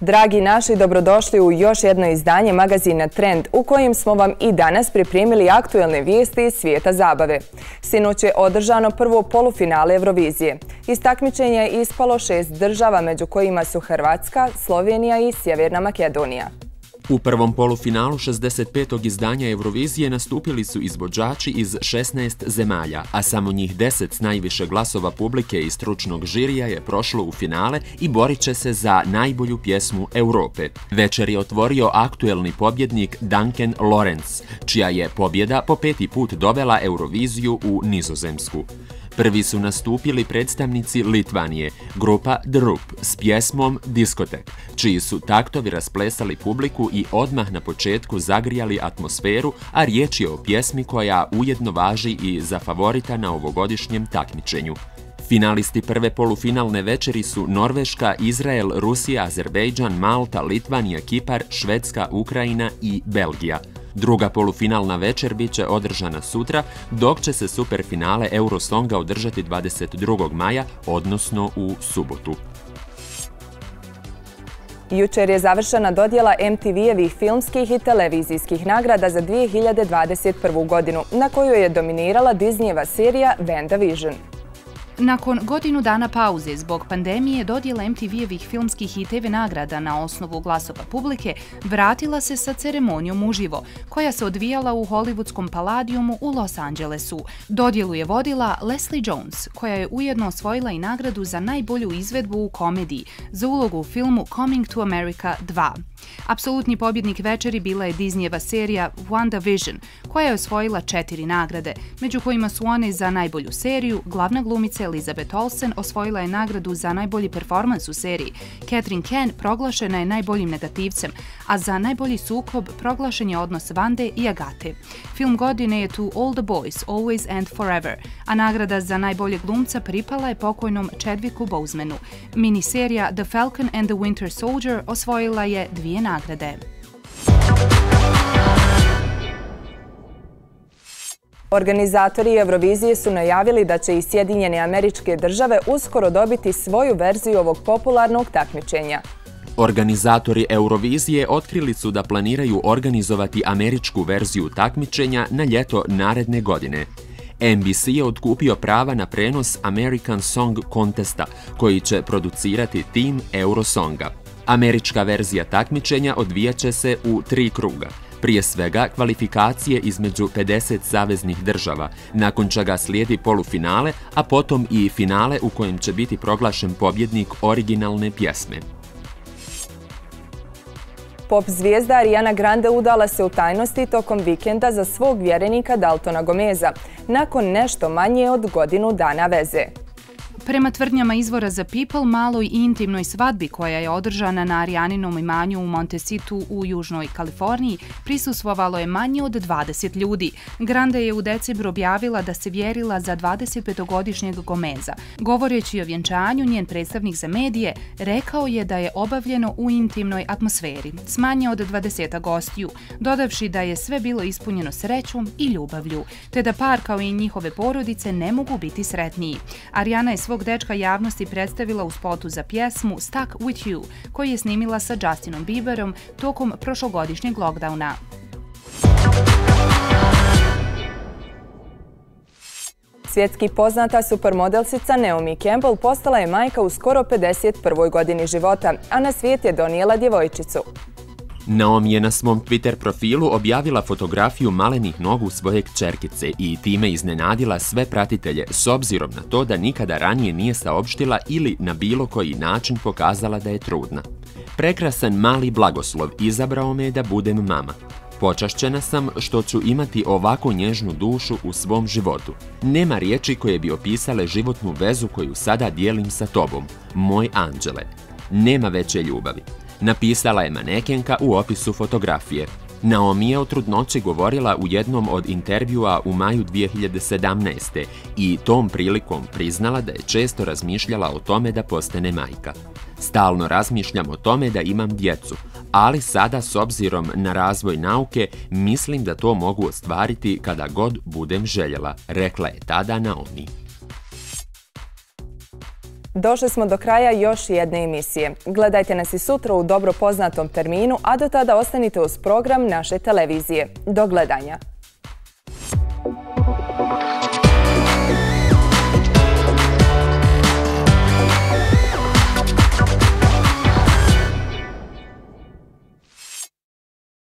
Dragi naši, dobrodošli u još jedno izdanje magazina Trend u kojem smo vam i danas pripremili aktuelne vijesti iz svijeta zabave. Sinoć je održano prvo polufinale Eurovizije. Iz takmičenja je ispalo šest država među kojima su Hrvatska, Slovenija i Sjeverna Makedonija. U prvom polufinalu 65. izdanja Eurovizije nastupili su izvođači iz 16 zemalja, a samo njih 10 s najviše glasova publike i stručnog žirija je prošlo u finale i borit će se za najbolju pjesmu Europe. Večer je otvorio aktuelni pobjednik Duncan Lawrence, čija je pobjeda po peti put dovela Euroviziju u Nizozemsku. Prvi su nastupili predstavnici Litvanije, grupa Drup s pjesmom Diskotek, čiji su taktovi rasplesali publiku i odmah na početku zagrijali atmosferu, a riječ je o pjesmi koja ujedno važi i za favorita na ovogodišnjem takmičenju. Finalisti prve polufinalne večeri su Norveška, Izrael, Rusija, Azerbejdžan, Malta, Litvanija, Kipar, Švedska, Ukrajina i Belgija. Druga polufinalna večer bit će održana sutra, dok će se superfinale Eurosonga održati 22. maja, odnosno u subotu. Jučer je završena dodjela MTV-evih filmskih i televizijskih nagrada za 2021. godinu, na koju je dominirala Disneyjeva serija WandaVision. Nakon godinu dana pauze zbog pandemije dodjela MTV-evih filmskih i TV nagrada na osnovu glasova publike vratila se sa ceremonijom uživo, koja se odvijala u Hollywoodskom paladijumu u Los Angelesu. Dodjelu je vodila Leslie Jones, koja je ujedno osvojila i nagradu za najbolju izvedbu u komediji za ulogu u filmu Coming to America 2. Apsolutni pobjednik večeri bila je Disneyeva serija WandaVision, koja je osvojila četiri nagrade, među kojima su one za najbolju seriju, glavna glumica Elizabeth Olsen osvojila je nagradu za najbolji performans u seriji, Catherine Ken proglašena je najboljim negativcem, a za najbolji sukob proglašen je odnos Vande i Agate. Film godine je tu All the Boys, Always and Forever, a nagrada za najbolje glumca pripala je pokojnom Chadwicku Bosemanu. Miniserija The Falcon and the Winter Soldier osvojila je dvije nagrade. Organizatori Eurovizije su najavili da će i Sjedinjene američke države uskoro dobiti svoju verziju ovog popularnog takmičenja. Organizatori Eurovizije otkrili su da planiraju organizovati američku verziju takmičenja na ljeto naredne godine. NBC je odkupio prava na prenos American Song Contesta, koji će producirati tim Eurosonga. Američka verzija takmičenja odvijaće se u tri kruga. Prije svega kvalifikacije između 50 saveznih država, nakon čega slijedi polufinale, a potom i finale u kojem će biti proglašen pobjednik originalne pjesme. Pop zvijezda Ariana Grande udala se u tajnosti tokom vikenda za svog vjerenika Daltona Gomeza, nakon nešto manje od godinu dana veze. Prema tvrdnjama izvora za People, maloj i intimnoj svadbi koja je održana na Arijaninom imanju u Montesitu u Južnoj Kaliforniji, prisustvovalo je manje od 20 ljudi. Grande je u decembru objavila da se vjerila za 25-godišnjeg Gomeza. Govoreći o vjenčanju, njen predstavnik za medije rekao je da je obavljeno u intimnoj atmosferi, s manje od 20 gostiju, dodavši da je sve bilo ispunjeno srećom i ljubavlju, te da par kao i njihove porodice ne mogu biti sretniji. Arijana je svog svog dečka javnosti predstavila u spotu za pjesmu Stuck With You, koji je snimila sa Justinom Bieberom tokom prošlogodišnjeg lockdowna. Svjetski poznata supermodelsica Naomi Campbell postala je majka u skoro 51. godini života, a na svijet je donijela djevojčicu. Naomi je na svom Twitter profilu objavila fotografiju malenih nogu svoje kćerkice i time iznenadila sve pratitelje s obzirom na to da nikada ranije nije saopštila ili na bilo koji način pokazala da je trudna. Prekrasan mali blagoslov izabrao me da budem mama. Počašćena sam što ću imati ovako nježnu dušu u svom životu. Nema riječi koje bi opisale životnu vezu koju sada dijelim sa tobom, moj anđele. Nema veće ljubavi napisala je manekenka u opisu fotografije. Naomi je o trudnoći govorila u jednom od intervjua u maju 2017. i tom prilikom priznala da je često razmišljala o tome da postane majka. Stalno razmišljam o tome da imam djecu, ali sada s obzirom na razvoj nauke mislim da to mogu ostvariti kada god budem željela, rekla je tada Naomi. Došli smo do kraja još jedne emisije. Gledajte nas i sutra u dobro poznatom terminu, a do tada ostanite uz program naše televizije. Do gledanja!